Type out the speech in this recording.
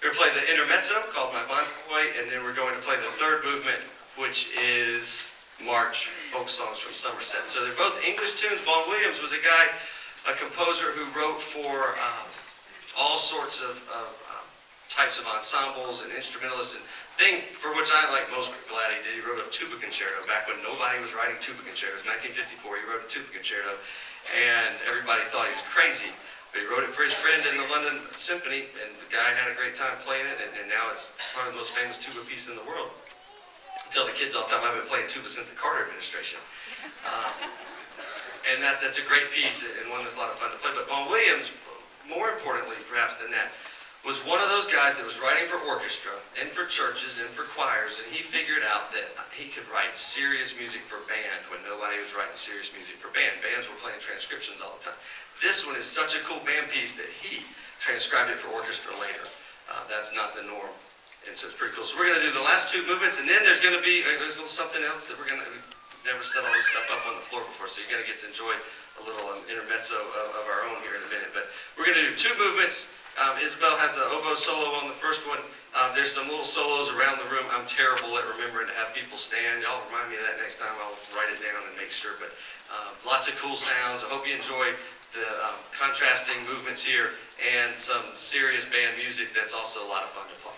We're going to play the intermezzo called My Bonny Boy, and then we're going to play the third movement, which is March folk songs from Somerset. So they're both English tunes. Vaughan Williams was a guy, a composer who wrote for um, all sorts of, of um, types of ensembles and instrumentalists. And thing for which I like most glad he did, he wrote a tuba concerto back when nobody was writing tuba concertos. 1954, he wrote a tuba concerto, and everybody thought he was crazy. But he wrote it for his friend in the London Symphony, and the guy had a great time playing it, and, and now it's of the most famous tuba pieces in the world. I tell the kids all the time, I've been playing tuba since the Carter administration. Um, and that, that's a great piece and one that's a lot of fun to play. But Vaughan Williams, more importantly perhaps than that, was one of those guys that was writing for orchestra and for churches and for choirs, and he figured out that he could write serious music for band when nobody was writing serious music for band. Bands were playing transcriptions all the time. This one is such a cool band piece that he transcribed it for orchestra later. Uh, that's not the norm, and so it's pretty cool. So we're going to do the last two movements, and then there's going to be uh, there's a little something else that we're going to never set all this stuff up on the floor before, so you're going to get to enjoy a little um, intermezzo of, of our own here in a minute. But we're going to do two movements. Um, Isabel has an oboe solo on the first one. Um, there's some little solos around the room. I'm terrible at remembering to have people stand. Y'all remind me of that next time. I'll write it down and make sure. But um, lots of cool sounds. I hope you enjoy the um, contrasting movements here and some serious band music that's also a lot of fun to play.